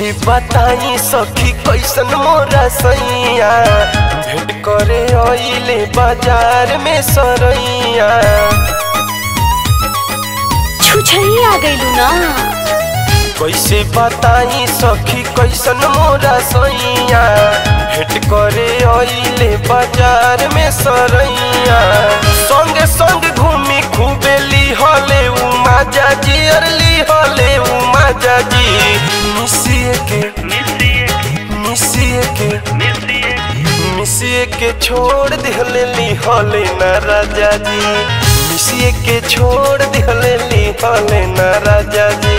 बताई सखी कैसन मोरा सैया। भेंट करे अइले बाज़ार में सरैया। छुछही आ गइलू ना। कैसे बताई सखी कैसन मोरा सैया। भेंट करे अइले बाज़ार में सरैया। संगे संग घूमी खूबे लिहले उमा जाजी अरली हले उमा जाजी। के मिसिए के मिसिए के छोड़ दिहले लिहले न राजा जी। मिसिए के छोड़ दिहले लिहले न राजा जी।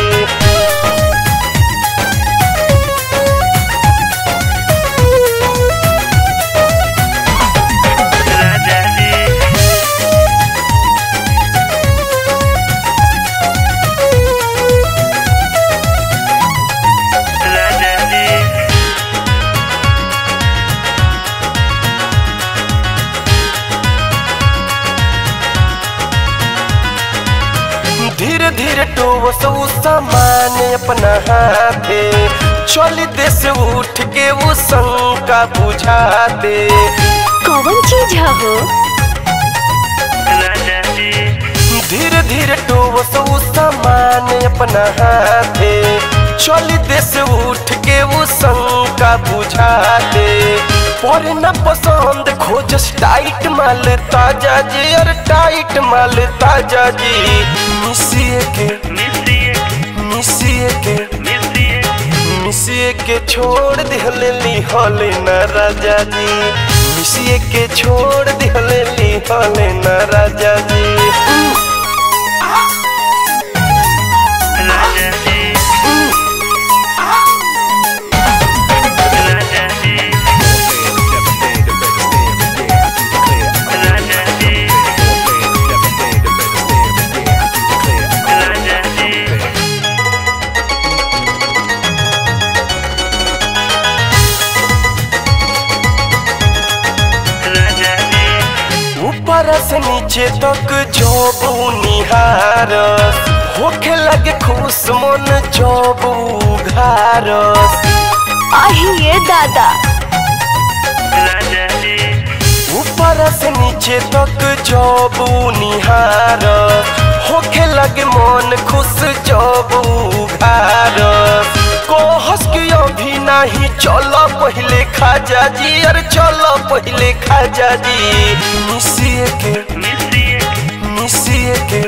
धीरे धीरे टोवस उ सामान अपना हाथे। चली देश उठ के वो शंका बुझा दे कौन चीज़ है हो धीरे धीरे टोवस उ सामान अपना हाथे। चली देश उठ के वो शंका बुझा दे पर न पसंद खोजस टाइट माल ताज़ा जी टाइट माल ताज़ा जी। मिसिए के मिसिए के मिसिए के छोड़ दिहले लिहले न राजा जी। मिसिए के छोड़ दिहले लिहले न राजा जी। ऊपर से नीचे तक जब निहारस होखे लगे खुश मन जब घारस अहिए दादा। ऊपर से नीचे तक जब निहारस होखे लगे मन खुश जब पहले खाजा जी, अरे चलो पहले खाजा जी। मिसिए के मिसिए के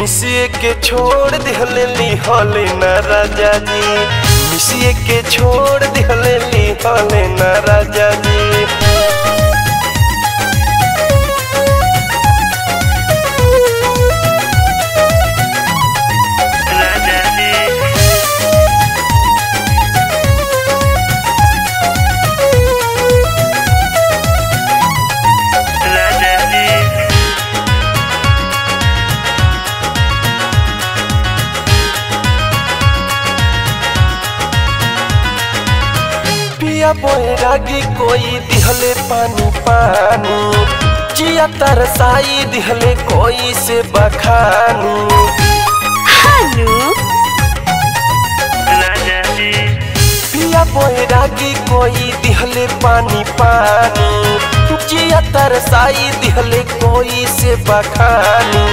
मिसिए के छोड़ दिहले लिहले न राजा जी। मिसिए के छोड़ दिहले लिहले न राजा जी। पिया बैरागी कोई दिहले पानी पानी। जिया तरसाई दिहले कोई से बखानी। हानू पिया बैरागी कोई दिहले पानी पानी। जिया तरसाई दिहले कोई से बखानी।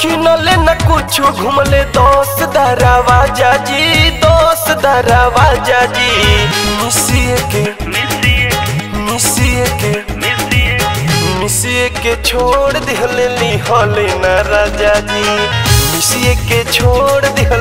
किनले न कुछ घूमले दोस्त दरवा जाजी दोस्त दरवा जाजी मिसिए के मिसिए के मिसिए के छोड़ दिहले लिहले न राजा जी। मिसिए के छोड़ दिहले